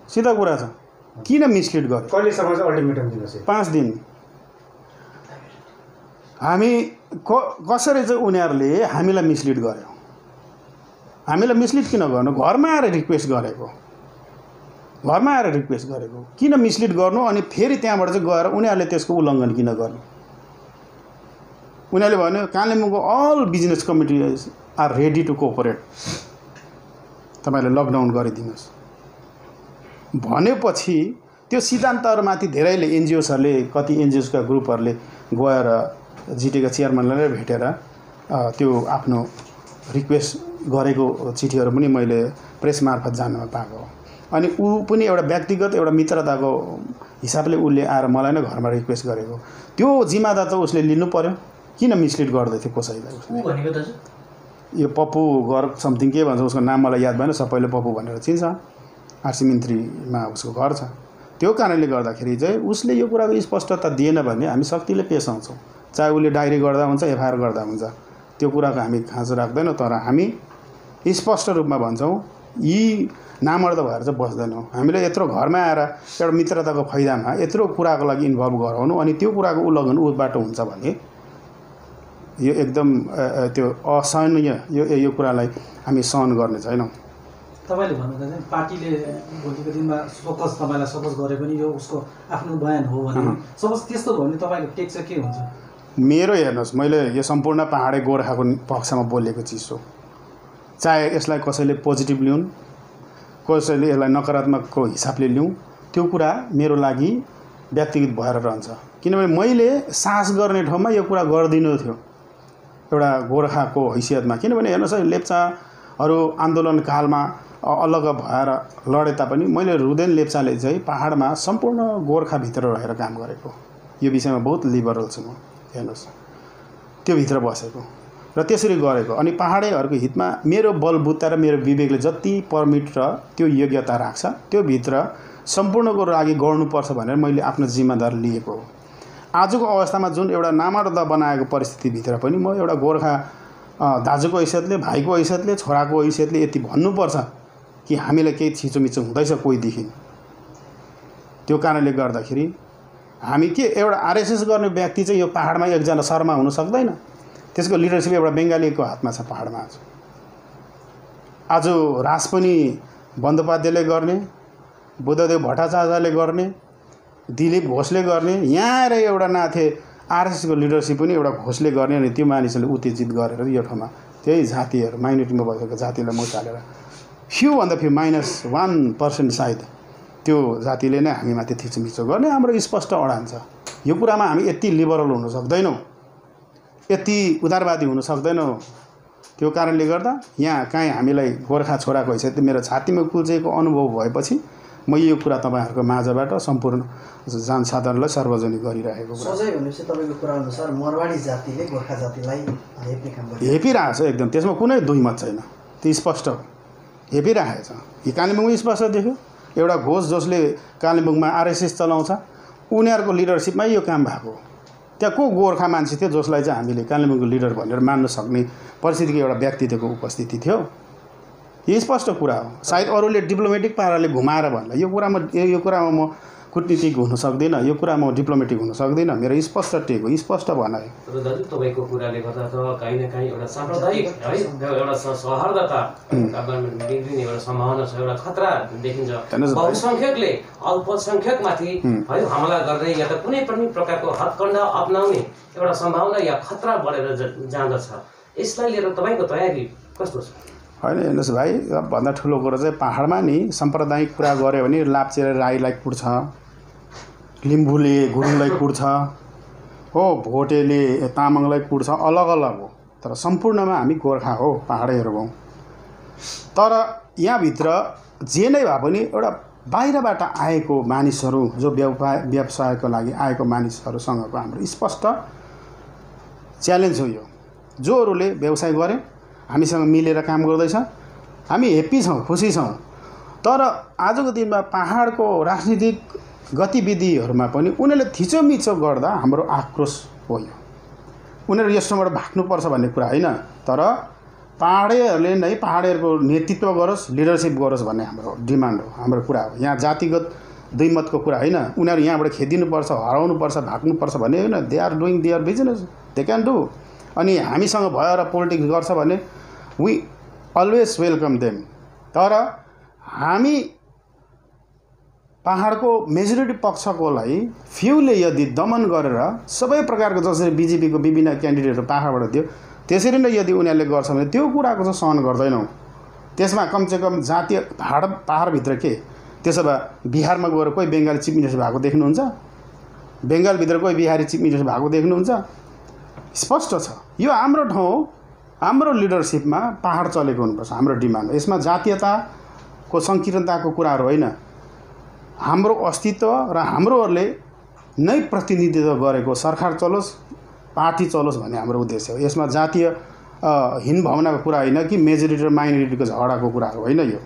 सिधा कुरा छ। किन मिसलिड गर्यो? कहिलेसम्म चाहिँ अल्टिमेटम दिनुहोस्? पाँच दिन। हामी कसरी चाहिँ उनीहरूले हामीलाई मिसलिड गर्यो? हामीलाई मिसलिड किन गर्नु? घरमा आएर रिक्वेस्ट गरेको। घरमा आएर रिक्वेस्ट गरेको। किन मिसलिड गर्नु? अनि फेरि त्यहाँबाट चाहिँ गएर उनीहरूले त्यसको उल्लङ्घन किन गर्नु? उनीहरूले भन्यो कालिम्पोङको all business committee are ready to cooperate तपाईँले लकडाउन गरिदिनुहोस्। भनेपछि त्यो सिद्धान्तहरूमाथि धेरैले एनजिओसहरूले कति एनजिओसका ग्रुपहरूले गएर जिटिएका चेयरम्यानलाई भेटेर अ, त्यो आफ्नो रिक्वेस्ट गरेको चिठीहरू पनि मैले प्रेस मार्फत जान्न पाएको हो। अनि ऊ पनि एउटा व्यक्तिगत एउटा मित्रताको हिसाबले उसले आएर मलाई नै घरमा रिक्वेस्ट गरेको। त्यो जिम्मेदार त उसले लिनु पर्यो। किन मिसलिड गर्दै थियो कसैलाई उसले? यो पप्पु घर समथिङ के भन्छ उसको नाम मलाई याद भएन सबैले पप्पु भनेर चिन्छ। आरसी मिन्त्रीमा उसको घर छ। त्यो कारणले गर्दाखेरि चाहिँ उसले यो कुराको स्पष्टता दिएन भने हामी शक्तिले पेस आउँछौँ। चाहे उसले डायरी गर्दा हुन्छ एफआइआर गर्दा हुन्छ। त्यो कुराको हामी खाँचो राख्दैनौँ तर हामी स्पष्ट रूपमा भन्छौँ यी नामर्द भएर चाहिँ बस्दैनौँ हामीले यत्रो घरमा आएर एउटा मित्रताको फाइदामा यत्रो कुराको लागि इन्भल्भ गराउनु अनि त्यो कुराको उल्लङ्घन ऊबाट हुन्छ भने यो एकदम त्यो असहनीय यो यो कुरालाई हामी सहन गर्ने छैनौँ। तपाईँले भन्नुहुँदा चाहिँ पार्टीले भोलिको दिनमा सपोज तपाईँलाई सपोज गरे पनि यो उसको आफ्नो बयान हो भने। सपोज त्यस्तो भयो भने तपाईँको टेक चाहिँ के हुन्छ? मेरो हेर्नुहोस् मैले यो सम्पूर्ण पाहाडे गोर्खाको पक्षमा बोलेको चिज हो। चाहे यसलाई कसैले पोजिटिभ लिउन् कसैले यसलाई नकारात्मकको हिसाबले लिउँ त्यो कुरा मेरो लागि व्यक्तिगत भएर रहन्छ। किनभने मैले साहस गर्ने ठाउँमा यो कुरा गरिदिनु थियो। एउटा गोर्खाको हैसियतमा। किनभने हेर्नुहोस् है लेप्चाहरू आन्दोलन कालमा अ- अलग भएर लडे तापनि मैले रुदेन लेप्चाले चाहिँ पाहाडमा सम्पूर्ण गोर्खाभित्र रहेर काम गरेको। यो विषयमा बहुत लिबरल छु म। हेर्नुहोस्। त्यो भित्र बसेको। र त्यसरी गरेको। अनि पाहाडेहरूको हितमा मेरो बलबुत्ता र मेरो विवेकले जति पर्मिट र त्यो योग्यता राख्छ त्यो भित्र सम्पूर्णको लागि गर्नुपर्छ भनेर मैले आफ्नो जिम्मेदार लिएको हो। आजको अवस्थामा जुन एउटा नामर्द बनाएको परिस्थितिभित्र पनि म एउटा गोर्खा दाजुको हैसियतले भाइको हैसियतले छोराको हैसियतले यति भन्नुपर्छ कि हामीलाई केही छिचोमिचो हुँदैछ कोहीदेखि। त्यो कारणले गर्दाखेरि हामी के एउटा आरएसएस गर्ने व्यक्ति चाहिँ यो पाहाडमा एकजना शर्मा हुन सक्दैन। त्यसको लिडरसिप एउटा बङ्गालीको हातमा छ पाहाडमा आज आज राज पनि बन्दोपाध्यायले गर्ने बुद्धदेव भट्टाचार्यले गर्ने दिलीप घोषले गर्ने यहाँ आएर एउटा नाथे आरएसएसको लिडरसिप पनि एउटा घोषले गर्ने अनि त्यो मानिसहरूले उत्तेजित गरेर यो ठाउँमा त्यही जातिहरू माइनोरिटीमा बसेको जातिलाई मुख हालेर फ्यु भन्दा फ्यु माइनस वान पर्सेन्ट सायद त्यो जातिले नै हामीमाथि थिचोमिचो गर्ने हाम्रो स्पष्ट अडान छ। यो कुरामा हामी यति लिबरल हुन सक्दैनौँ। यति उदारवादी हुन सक्दैनौँ। त्यो कारणले गर्दा यहाँ काहीँ हामीलाई गोर्खा छोराको हैसियत मेरो छातीमा कुल्चेको अनुभव भएपछि म यो कुरा तपाईँहरूको माझबाट सम्पूर्ण जनसाधारणलाई सार्वजनिक गरिरहेको हेपिरहेको छ एकदम। त्यसमा कुनै दुई मत छैन। त्यो स्पष्ट हो। हेपिरहेको छ। यो कालिम्पोङमा स्पष्ट देख्यो। एउटा घोष जसले कालिम्पोङमा आरएसएस चलाउँछ उनीहरूको लिडरसिपमै यो काम भएको। त्यहाँ को गोर्खा मान्छे थियो जसलाई चाहिँ हामीले कालिम्पोङको लिडर भनेर मान्न सक्ने परिस्थितिको एउटा व्यक्तित्वको उपस्थिति थियो? यो स्पष्ट कुरा हो। सायद अरूले डिप्लोमेटिक पाराले घुमाएर भन्ला। यो कुरामा यो कुरामा म कुटनीतिक हुन सक्दिनँ यो कुरामा म डिप्लोमेटिक हुन सक्दिनँ मेरो स्पष्ट टेक हो स्पष्ट भनाइ दाजु तपाईँको कुराले गर्दा त काहीँ न काहीँ एउटा साम्प्रदायिक है एउटा सौहार्दता बिग्रिने एउटा सम्भावना छ एउटा खतरा देखिन्छ। बहुसङ्ख्यकले अल्पसङ्ख्यकमाथि है। हमला गर्ने या त कुनै पनि प्रकारको हत्कण्डा अप्नाउने एउटा सम्भावना या खतरा बढेर जाँदछ। यसलाई लिएर तपाईँको तयारी कस्तो छ? होइन हेर्नुहोस् भाइ सबभन्दा ठुलो कुरो चाहिँ पाहाडमा नि साम्प्रदायिक कुरा गऱ्यो भने लाप्चेले राईलाई कुट्छ लिम्बूले गुरुङलाई कुट्छ हो भोटेले तामाङलाई कुट्छ अलग अलग हो। तर सम्पूर्णमा हामी गोर्खा हो पाहाडैहरू हौँ तर यहाँभित्र जे नै भए पनि एउटा बाहिरबाट आएको मानिसहरू जो व्यवसाय व्यवसायको लागि आएको मानिसहरूसँगको हाम्रो स्पष्ट च्यालेन्ज हो यो। जोहरूले व्यवसाय गरे हामीसँग मिलेर काम गर्दैछ। हामी हेप्पी छौँ खुसी छौँ। तर आजको दिनमा पाहाडको राजनीतिक गतिविधिहरूमा पनि उनीहरूले थिचोमिचो गर्दा हाम्रो आक्रोश हो यो उनीहरू यस्तोबाट भाग्नुपर्छ भन्ने कुरा होइन तर पाहाडेहरूले नै पाहाडेहरूको नेतृत्व गरोस् लिडरसिप गरोस् भन्ने हाम्रो डिमान्ड हो हाम्रो कुरा हो। यहाँ जातिगत दुई मतको कुरा होइन उनीहरू यहाँबाट खेदिनुपर्छ हराउनुपर्छ भाग्नुपर्छ भन्ने होइन। They are doing their business they can do अनि हामीसँग भएर पोलिटिक्स गर्छ भने वी अलवेज वेलकम देम तर हामी पाहाडको मेजोरिटी पक्षकोलाई फ्युले यदि दमन गरेर सबै प्रकारको जसरी बिजेपीको विभिन्न क्यान्डिडेटहरू पाहाडबाट दियो त्यसरी नै यदि उनीहरूले गर्छ भने त्यो कुराको चाहिँ सहन गर्दैनौँ। त्यसमा कमसेकम जातीय पाहाड पाहाडभित्र के? त्यसो भए बिहारमा गएर कोही बङ्गाली चिफ मिनिस्टर भएको देख्नुहुन्छ? बङ्गालभित्र कोही बिहारी चिफ मिनिस्टर भएको देख्नुहुन्छ? स्पष्ट छ। यो हाम्रो ठाउँ हो। हाम्रो लिडरसिपमा पाहाड चलेको हुनुपर्छ हाम्रो डिमान्ड यसमा जातीयताको सङ्कीर्णताको कुराहरू होइन। हाम्रो अस्तित्व र हाम्रोहरूले नै प्रतिनिधित्व गरेको सरकार चलोस् पार्टी चलोस् भन्ने हाम्रो उद्देश्य हो। यसमा जातीय हीन भावनाको कुरा होइन कि मेजोरिटी र माइनोरिटीको झगडाको कुरा होइन यो।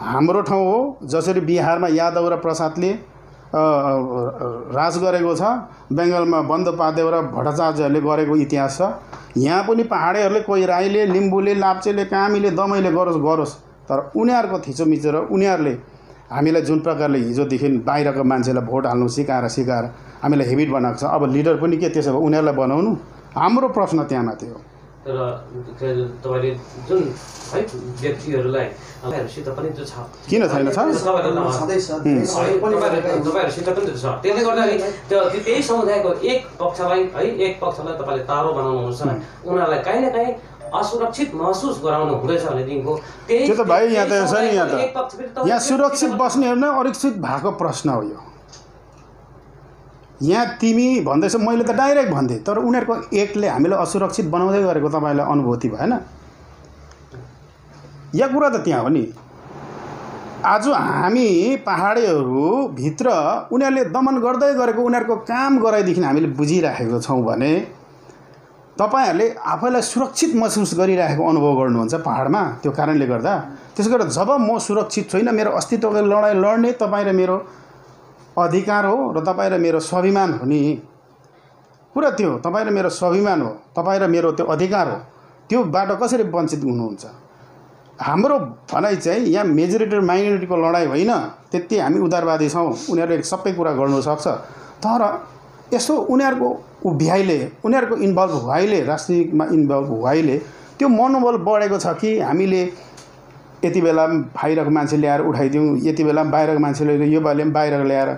हाम्रो ठाउँ हो जसरी बिहारमा यादव र प्रसादले राज गरेको छ बङ्गालमा बन्दोपाध्याय र भट्टाचार्यहरूले गरेको इतिहास छ। यहाँ पनि पाहाडेहरूले कोही राईले लिम्बूले लाप्चेले कामीले दमैले गरोस् गरोस्। तर उनीहरूको थिचोमिचो र उनीहरूले हामीलाई जुन प्रकारले हिजोदेखि बाहिरको मान्छेलाई भोट हाल्नु सिकाएर सिकाएर हामीलाई हेबिट बनाएको छ। अब लिडर पनि के त्यसो भए उनीहरूलाई बनाउनु? हाम्रो प्रश्न त्यहाँ माथि हो। तर तपाईँले जुन है व्यक्तिहरूलाई तपाईँहरूसित पनि त्यो छ। किन छैन छ। तपाईँहरूसित पनि त्यो छ। त्यसले गर्दाखेरि त्यो त्यो- त्यही समुदायको एक पक्षलाई है एक पक्षलाई तपाईँले तारो बनाउनुहुन्छ उनीहरूलाई काहीँ न काहीँ असुरक्षित महसुस गराउनु हुँदैछ भनेदेखिको त्यही त्यो त भाइ यहाँ त यहाँ सुरक्षित बस्नेहरू नै अरक्षित भएको प्रश्न हो यो। यहाँ तिमी भन्दैछ मैले त डाइरेक्ट भन्थेँ। तर उनीहरूको एक्टले हामीलाई असुरक्षित बनाउँदै गरेको तपाईँलाई अनुभूति भएन। या कुरा त त्यहाँ हो नि। आज हामी पाहाडेहरूभित्र उनीहरूले दमन गर्दै गरेको उनीहरूको काम गराइदेखि हामीले बुझिराखेको छौँ भने तपाईँहरूले आफैलाई सुरक्षित महसुस गरिरहेको अनुभव गर्नुहुन्छ पाहाडमा। त्यो कारणले गर्दा त्यसो गरेर जब म सुरक्षित छुइनँ मेरो अस्तित्वको लडाइँ लड्ने तपाईँ र मेरो अधिकार हो र तपाईँ र मेरो स्वाभिमान हो नि। कुरा त्यो तपाईँ र मेरो स्वाभिमान हो तपाईँ र मेरो त्यो अधिकार हो। त्यो बाटो कसरी वञ्चित हुनुहुन्छ? हाम्रो भनाइ चाहिँ यहाँ मेजोरिटी र माइनोरिटीको लडाइँ होइन त्यति हामी उदारवादी छौँ। उनीहरूले सबै कुरा गर्नु सक्छ। तर यसो उनीहरूको उभ्याइले उनीहरूको इन्भल्भ भएले राजनीतिकमा इन्भल्भ भएले त्यो मनोबल बढेको छ कि हामीले यति बेला बाहिरको मान्छे ल्याएर उठाइदिउँ यति बेला बाहिरको मान्छेले यो पालि पनि बाहिर ल्याएर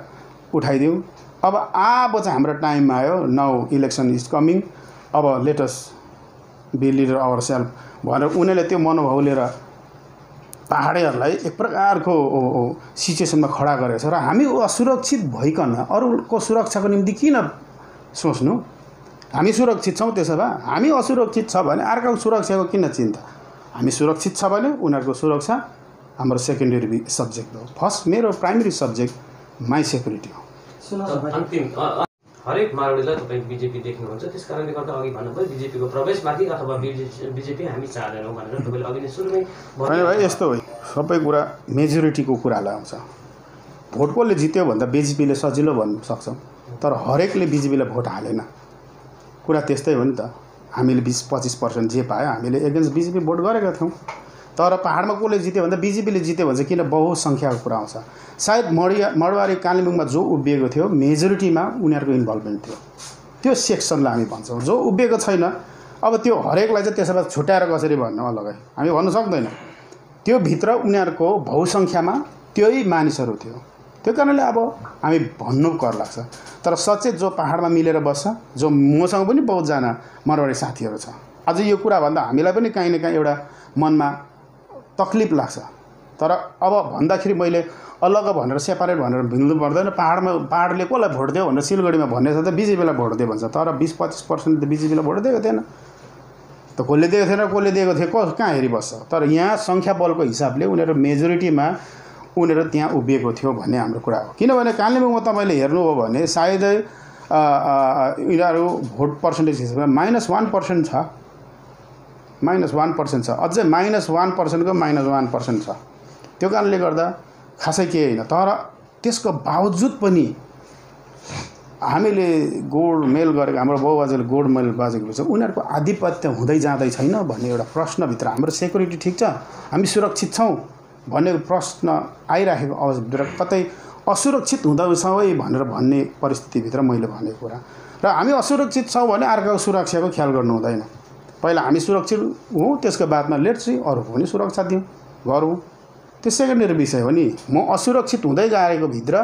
उठाइदिउँ। अब अब चाहिँ हाम्रो टाइम आयो नाउ इलेक्सन इज कमिङ अब let's be leader our self भनेर उनीहरूले त्यो मनोभाव लिएर पाहाडेहरूलाई एक प्रकारको सिचुएसनमा खडा गरेको छ। र हामी असुरक्षित भइकन अरूको सुरक्षाको निम्ति किन सोच्नु? हामी सुरक्षित छौँ त्यसो भए हामी असुरक्षित छ भने अर्काको सुरक्षाको किन चिन्ता? हामी सुरक्षित छ भने उनीहरूको सुरक्षा हाम्रो सेकेन्डरी सब्जेक्ट हो। फर्स्ट मेरो प्राइमेरी सब्जेक्ट माई सेक्युरिटी हो। हरेक माओवादीलाई तपाईँ बिजेपी देख्नुहुन्छ। त्यस कारणले गर्दा अघि भन्नुभयो बिजेपीको प्रवेशमाथि अथवा बिजेपी हामी चाहँदैनौँ भनेर तपाईँले अघि नै सुरुमै होइन भाइ यस्तो हो। सबै कुरा मेजोरिटीको कुरालाई आउँछ। भोट कसले जित्यो भन्दा बिजेपीले सजिलो भन्नु सक्छौँ। तर हरेकले बिजेपीलाई भोट हालेन। कुरा त्यस्तै हो नि त। हामीले बिस पच्चिस पर्सेन्ट जे पायो हामीले एगेन्स्ट बिजेपी भोट गरेका थियौँ। तर पाहाडमा कसले जित्यो भन्दा बिजेपीले जित्यो भने चाहिँ किन बहुसङ्ख्याको कुरा आउँछ। सायद मडिया मडवारी कालिम्पोङमा जो उभिएको थियो मेजोरिटीमा उनीहरूको इन्भल्भमेन्ट थियो। त्यो सेक्सनलाई हामी भन्छौँ। जो उभिएको छैन अब त्यो हरेकलाई चाहिँ त्यसो भए छुट्याएर कसरी भन्नु अलगै हामी भन्नु सक्दैनौँ। त्यो भित्र उनीहरूको बहुसङ्ख्यामा त्यही मानिसहरू थियो। त्यो कारणले अब हामी भन्नु कर लाग्छ। तर सचेत जो पाहाडमा मिलेर बस्छ जो मसँग पनि बहुतजना मरवाडी साथीहरू छ अझ यो कुरा भन्दा हामीलाई पनि काहीँ न काहीँ एउटा मनमा तक्लिफ लाग्छ। तर अब भन्दाखेरि मैले अलग भनेर सेपारेट भनेर भिन्नु पर्दैन। पाहाडमा पाहाडले कसलाई भोट दियो भनेर सिलगढीमा भन्ने छ त बिजेपीलाई भोट दियो भन्छ। तर बिस पच्चिस पर्सेन्ट त बिजेपीलाई भोट दिएको थिएन। त कसले दिएको थिएन कसले दिएको थियो कस कहाँ हेरिबस्छ? तर यहाँ सङ्ख्या बलको हिसाबले उनीहरू मेजोरिटीमा उनीहरू त्यहाँ उभिएको थियो भन्ने हाम्रो कुरा हो। किनभने कालिम्पोङमा तपाईँले हेर्नुभयो भने सायदै यिनीहरू भोट पर्सेन्टेज हिसाबमा माइनस वान पर्सेन्ट छ। माइनस वान पर्सेन्ट छ। अझै माइनस वान पर्सेन्टको माइनस वान पर्सेन्ट छ। त्यो कारणले गर्दा खासै केही होइन। तर त्यसको बावजुद पनि हामीले गोडमेल गरेको हाम्रो बाउबाजेले गोडमेल बाजेको छ उनीहरूको आधिपत्य हुँदै जाँदै छैन भन्ने एउटा प्रश्नभित्र हाम्रो सेक्युरिटी ठिक छ। हामी सुरक्षित छौँ। भन्ने प्रश्न आइराखेको अवस्थाभित्र कतै असुरक्षित हुँदैछ है भनेर भन्ने परिस्थितिभित्र मैले भनेको कुरा। र हामी असुरक्षित छौँ भने अर्काको सुरक्षाको ख्याल गर्नु हुँदैन। पहिला हामी सुरक्षित हौँ त्यसको बादमा लेट्स सी अरूको पनि सुरक्षा दिउँ गरौँ। त्यो सेकेन्डरी विषय हो नि। म असुरक्षित हुँदै गएको भित्र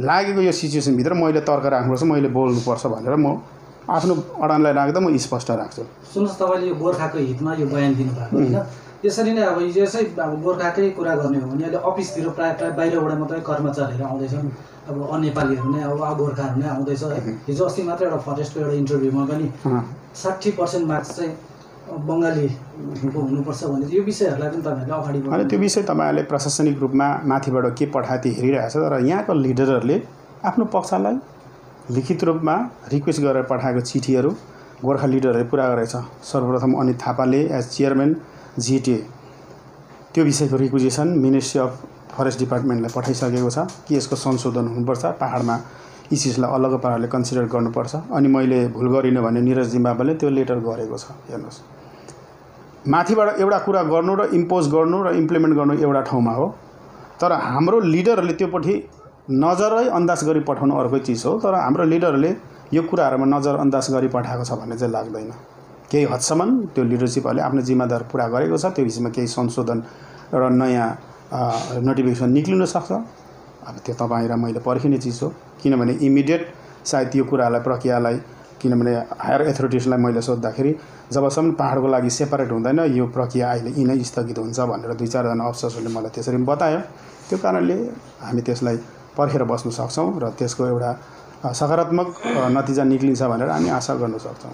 लागेको यो सिचुएसनभित्र मैले तर्क राख्नुपर्छ मैले बोल्नुपर्छ भनेर म आफ्नो अडानलाई राख्दा म स्पष्ट राख्छु। सुन्नुहोस् तपाईँले यो गोर्खाको हितमा यो बयान दिनुभएको होइन? त्यसरी नै अब यसै अब गोर्खाकै कुरा गर्ने हो भने अहिले अफिसतिर प्रायः प्रायः बाहिरबाट मात्रै कर्मचारीहरू आउँदैछन् अब अनेपालीहरू नै अब गोर्खाहरू नै आउँदैछ। हिजो अस्ति मात्र एउटा फरेस्टको एउटा इन्टरभ्यूमा पनि। साठी पर्सेन्ट मार्क्स चाहिँ बङ्गालीको हुनुपर्छ भने यो विषयहरूलाई पनि तपाईँहरूले अगाडि अनि बढाउनु त्यो विषय तपाईँहरूले प्रशासनिक रूपमा माथिबाट के पठाएको हेरिरहेछ तर यहाँको लिडरहरूले आफ्नो पक्षलाई लिखित रूपमा रिक्वेस्ट गरेर पठाएको चिठीहरू गोर्खा लिडरहरूले पुरा गरेको छ। सर्वप्रथम अनित थापाले एज चेयरम्यान जिटिए। त्यो विषयको रिक्वेजेसन मिनिस्ट्री अफ फरेस्ट डिपार्टमेन्टलाई पठाइसकेको छ कि यसको संशोधन हुनुपर्छ पाहाडमा यी चिजलाई अलग पाराले कन्सिडर गर्नुपर्छ। अनि मैले भुल गरिनँ भने निरज जिम्बाबाले त्यो लेटर गरेको छ। हेर्नुहोस्। माथिबाट एउटा कुरा गर्नु र इम्पोज गर्नु र इम्प्लिमेन्ट गर्नु एउटा ठाउँमा हो। तर हाम्रो लिडरहरूले त्योपट्टि नजरै अन्दाज गरी पठाउनु अर्कै चिज हो। तर हाम्रो लिडरहरूले यो कुराहरूमा नजर अन्दाज गरी पठाएको छ भन्ने चाहिँ लाग्दैन। केही हदसम्म त्यो लिडरसिपहरूले आफ्नो जिम्मेदार पुरा गरेको छ। त्यो विषयमा केही संशोधन एउटा नयाँ नोटिफिकेसन निक्लिन सक्छ। अब त्यो तपाईँ र मैले पर्खिने चिज हो। किनभने इमिडिएट सायद यो कुरालाई प्रक्रियालाई किनभने हायर एथोरिटिजलाई मैले सोद्धाखेरि जबसम्म पाहाडको लागि सेपरेट हुँदैन यो प्रक्रिया अहिले यिनै स्थगित हुन्छ भनेर दुई चारजना अफसर्सहरूले मलाई त्यसरी पनि बतायो। त्यो कारणले हामी त्यसलाई पर्खेर बस्न सक्छौँ र त्यसको एउटा सकारात्मक नतिजा निक्लिन्छ भनेर हामी आशा गर्न सक्छौँ।